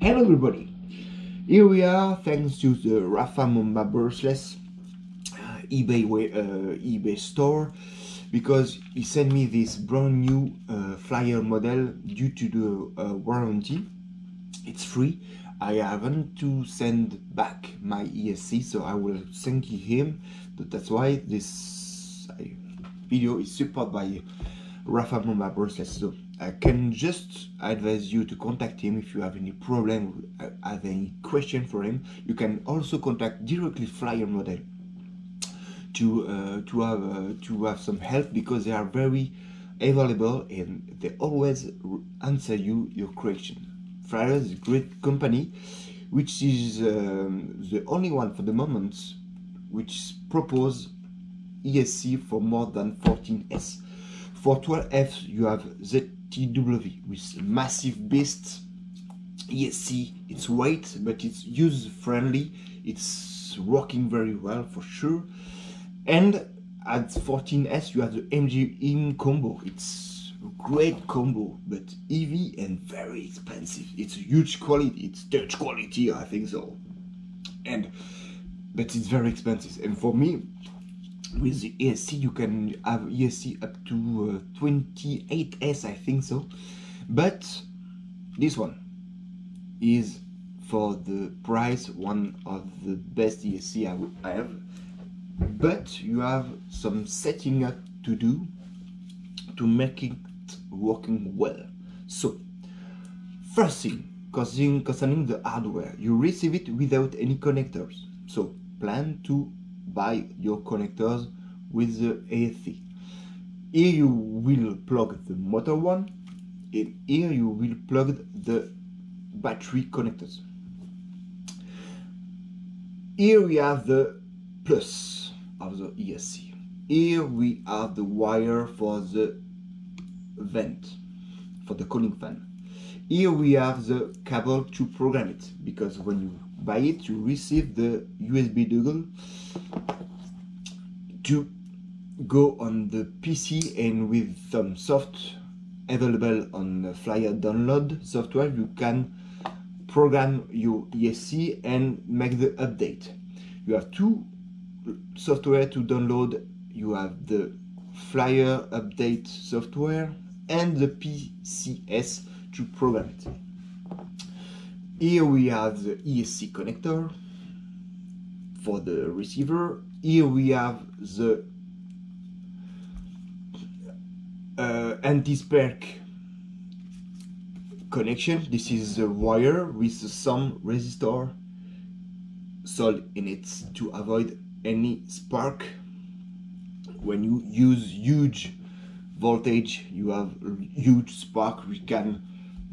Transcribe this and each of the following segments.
Hello everybody! Here we are thanks to the Rafa Mamba Brushless uh, eBay, uh, eBay store because he sent me this brand new uh, Flier model due to the uh, warranty. It's free. I haven't to send back my ESC so I will thank him but that's why this uh, video is supported by Rafa Mamba Brushless. So I can just advise you to contact him if you have any problem, uh, have any question for him. You can also contact directly Flier Model to uh, to have uh, to have some help because they are very available and they always answer you your question. Flier is a great company, which is um, the only one for the moment which propose ESC for more than 14S. For 12F, you have Z TW with massive beast ESC it's weight but it's user friendly it's working very well for sure. And at 14s you have the MG in combo. It's a great combo but heavy and very expensive. It's huge quality. It's Dutch quality I think so. And but it's very expensive. And for me with the ESC you can have ESC up to uh, 28S I think so. But this one is for the price one of the best ESC I, have. But you have some setting up to do to make it working well. So first thing concerning the hardware you receive it without any connectors. So plan to buy your connectors with the ESC. Here you will plug the motor one and here you will plug the battery connectors. Here we have the plus of the ESC. Here we have the wire for the vent, for the cooling fan. Here we have the cable to program it because when you buy it you receive the USB dongle to go on the PC and with some soft available on the Flier download software you can program your ESC and make the update. You have two software to download. You have the Flier update software and the PCS to program it. Here we have the ESC connector for the receiver. Here we have the uh, anti-spark connection. This is the wire with some resistor sold in it to avoid any spark. When you use huge voltage, you have huge spark. We can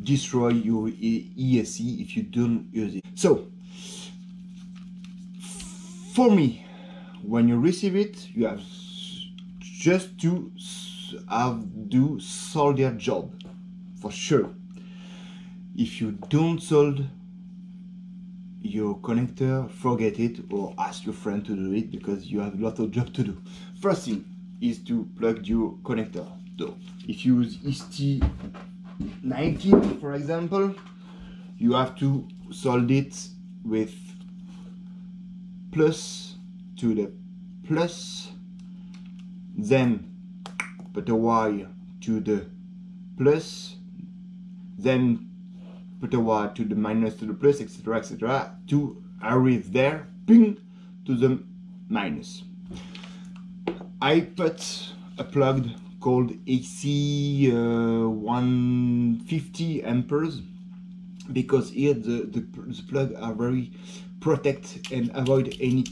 destroy your ESC if you don't use it. So, for me, when you receive it, you have just to have do soldier job for sure. If you don't solve your connector, forget it or ask your friend to do it because you have a lot of job to do. First thing is to plug your connector. So if you use EST 19 for example you have to solve it with plus to the plus then put a y to the plus then put a y to the minus to the plus etc etc to arrive there ping to the minus. I put a plugged called AC uh, 150 amperes because here the, the, the plug are very protect and avoid any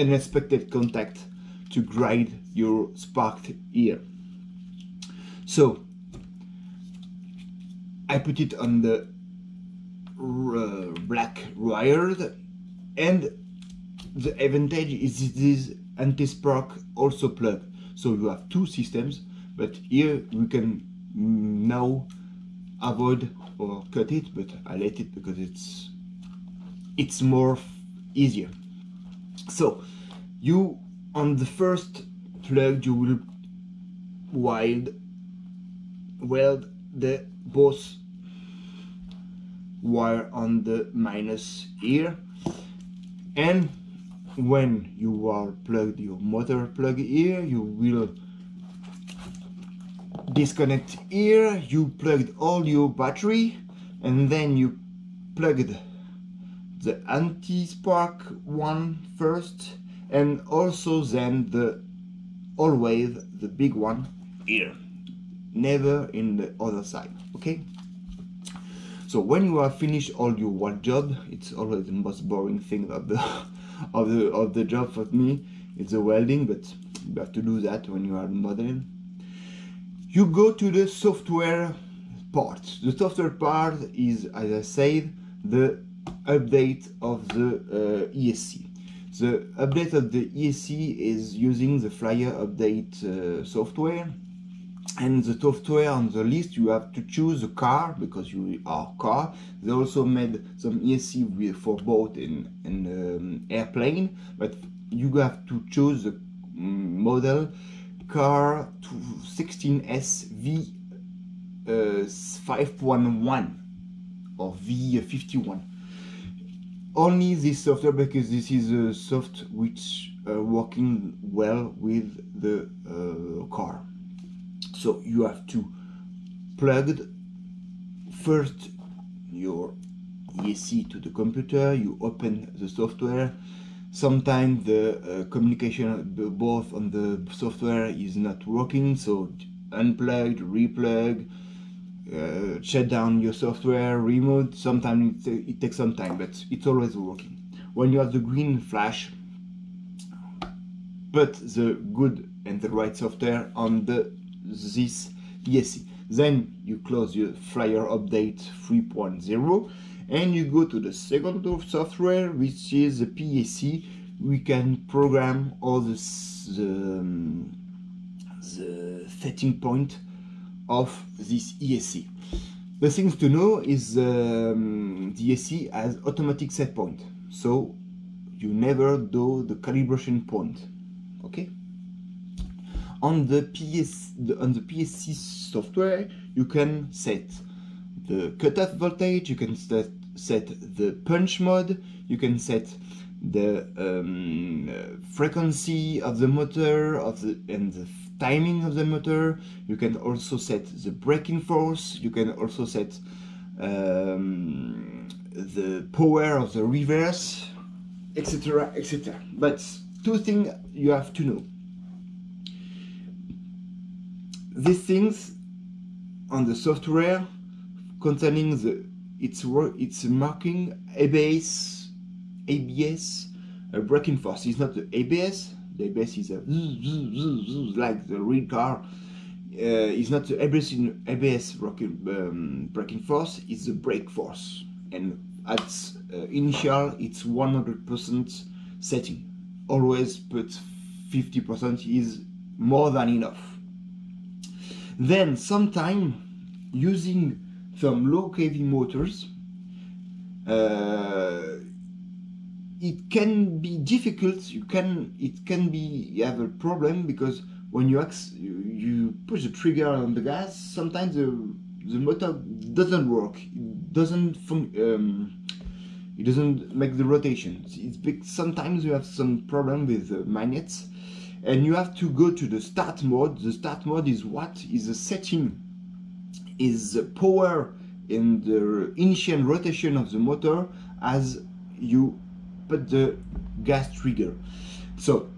unexpected contact to grind your sparked ear. So I put it on the uh, black wired and the advantage is this anti-spark also plug so you have two systems but here we can now avoid or cut it but I let it because it's it's more easier. So you on the first plug you will weld weld the both wire on the minus here. And when you are plugged your motor plug here you will disconnect here you plugged all your battery and then you plugged the anti-spark one first and also then the always the big one here never in the other side okay? So when you have finished all your weld job it's always the most boring thing of the of the of the job for me it's the welding but you have to do that when you are modeling you go to the software part. The software part is as i said the update of the uh, ESC. The update of the ESC is using the Flier update uh, software. And the software on the list you have to choose a car because you are car. They also made some ESC for boat and, and um, airplane but you have to choose the mm, model car 16S V uh, 511 or V51 only this software because this is a soft which uh, working well with the uh, car. So you have to plug first your ESC to the computer you open the software sometimes the uh, communication both on the software is not working so unplugged replug uh, shut down your software remote sometimes it, it, takes some time but it's always working. When you have the green flash put the good and the right software on the this ESC then you close your Flier update 3.0 and you go to the second software which is the PSC we can program all the, the, um, the setting point of this ESC. The things to know is um, the ESC has automatic set point, so you never do the calibration point. Okay. On the PS on the PSC software, you can set the cutoff voltage, you can set set the punch mode, you can set the um, frequency of the motor of the and the timing of the motor. You can also set the braking force. You can also set um, the power of the reverse etc etc but two things you have to know. These things on the software concerning the its its marking ABS ABS a braking force is not the ABS the ABS is a like the real car. Uh, it's not the ABS, ABS braking, um, braking force, it's the brake force. And at uh, initial, it's 100% setting. Always put 50% is more than enough. Then sometime using some low kV motors, uh, it can be difficult you can it can be you have a problem because when you, you, you push the trigger on the gas sometimes the the motor doesn't work. It doesn't um, it doesn't make the rotation. It's big sometimes you have some problem with the magnets and you have to go to the start mode. The start mode is what is the setting is the power in the initial rotation of the motor as you put the gas trigger. So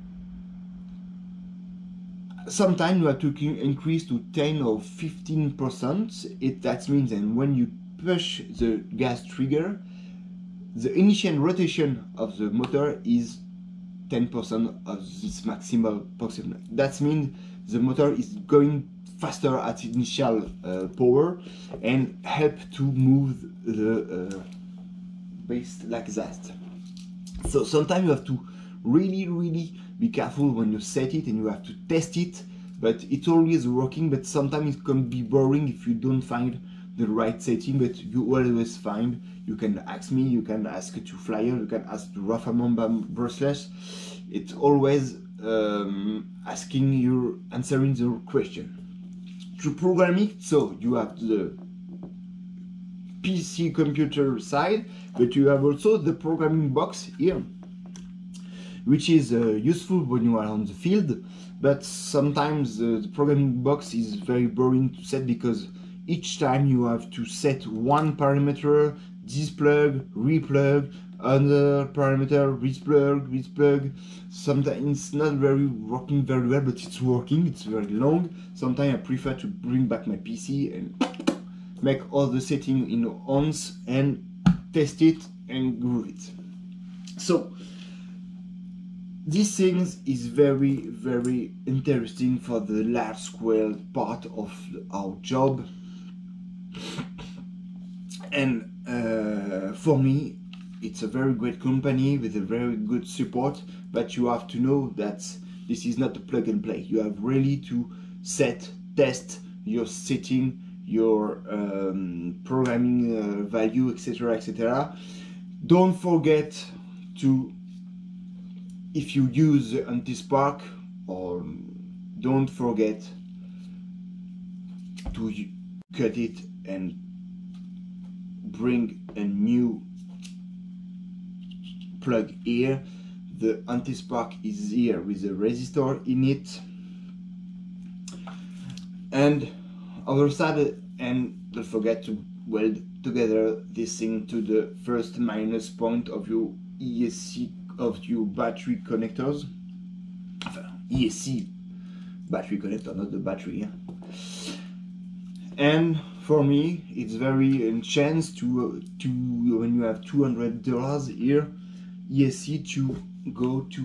sometimes you are to increase to 10 or 15 percent. It that means and when you push the gas trigger, the initial rotation of the motor is 10% of this maximal possible. That means the motor is going faster at initial uh, power and help to move the uh, base like that. So sometimes you have to really, really be careful when you set it and you have to test it. But it's always working, but sometimes it can be boring if you don't find the right setting, but you always find. You can ask me, you can ask to Flier, you can ask to Rafa Mamba Brushless. It's always um, asking you, answering the question. To program it, so you have the PC computer side, but you have also the programming box here, which is uh, useful when you are on the field, but sometimes uh, the programming box is very boring to set because each time you have to set one parameter, this plug, replug, another parameter, this plug, this plug. Sometimes it's not very working very well, but it's working, it's very long. Sometimes I prefer to bring back my PC and make all the setting in ons and test it and groove it. So these things is very very interesting for the large scale part of our job and uh, for me it's a very great company with a very good support but you have to know that this is not a plug and play. You have really to set test your setting your um, programming uh, value etc etc don't forget to if you use anti-spark or don't forget to cut it and bring a new plug here. The anti-spark is here with a resistor in it. And other side and don't forget to weld together this thing to the first minus point of your ESC of your battery connectors. ESC battery connector not the battery and for me it's very a chance to uh, to when you have 200 dollars here ESC to go to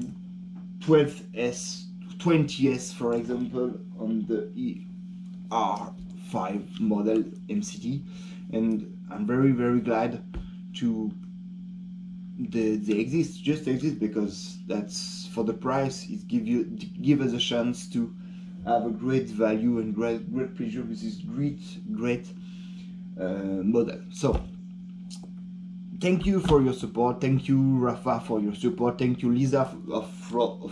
12s 20s for example on the ER5 model MCT and I'm very very glad to the they exist just exist because that's for the price it give you give us a chance to have a great value and great, great pleasure with this great, great uh, model. So, thank you for your support. Thank you, Rafa, for your support. Thank you, Lisa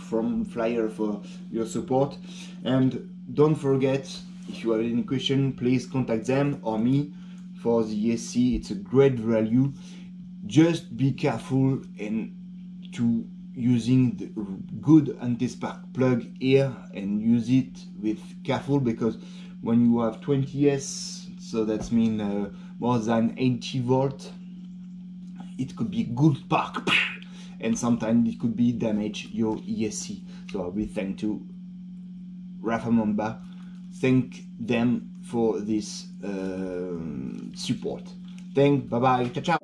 from Flier for your support. And don't forget, if you have any question, please contact them or me for the ESC. It's a great value. Just be careful and to using the good anti-spark plug here and use it with careful because when you have 20s so that's mean uh, more than 80 volt it could be good spark and sometimes it could be damage your ESC so we thank to Rafa Mamba. Thank them for this uh, support. Thank bye bye ciao ciao